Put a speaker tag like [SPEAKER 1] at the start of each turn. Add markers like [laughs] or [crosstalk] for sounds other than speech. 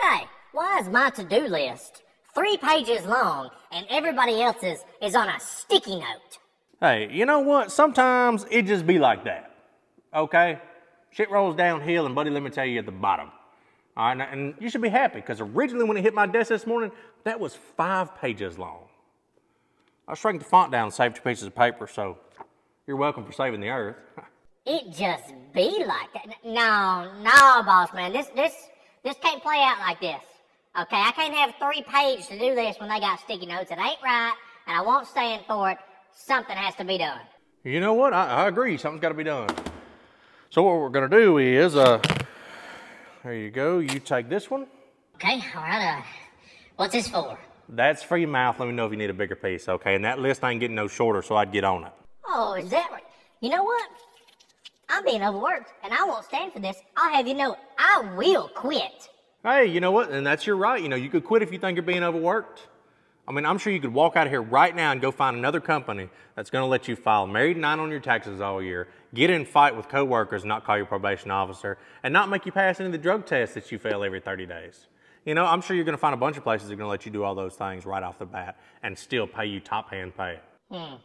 [SPEAKER 1] Hey, why is my to-do list three pages long and everybody else's is on a sticky note?
[SPEAKER 2] Hey, you know what? Sometimes it just be like that. Okay? Shit rolls downhill, and buddy, let me tell you at the bottom. All right, and you should be happy because originally when it hit my desk this morning, that was five pages long. I shrank the font down and saved two pieces of paper, so you're welcome for saving the earth. [laughs]
[SPEAKER 1] It just be like that. No, no, boss man. This, this, this can't play out like this. Okay, I can't have three pages to do this when they got sticky notes. It ain't right, and I won't stand for it. Something has to be done.
[SPEAKER 2] You know what? I, I agree. Something's got to be done. So what we're gonna do is, uh, there you go. You take this one.
[SPEAKER 1] Okay, all right. Uh, what's this for?
[SPEAKER 2] That's for your mouth. Let me know if you need a bigger piece, okay? And that list ain't getting no shorter, so I'd get on it.
[SPEAKER 1] Oh, is that right? You know what? I'm being overworked, and I won't stand for this. I'll have you know, I will quit.
[SPEAKER 2] Hey, you know what? And that's your right. You know, you could quit if you think you're being overworked. I mean, I'm sure you could walk out of here right now and go find another company that's going to let you file married nine on your taxes all year, get in fight with coworkers, not call your probation officer, and not make you pass any of the drug tests that you fail every 30 days. You know, I'm sure you're going to find a bunch of places that are going to let you do all those things right off the bat and still pay you top hand pay.
[SPEAKER 1] Hmm.